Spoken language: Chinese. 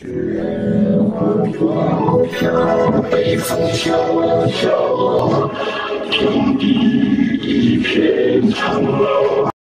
雪花飘飘北风萧萧天地一片苍茫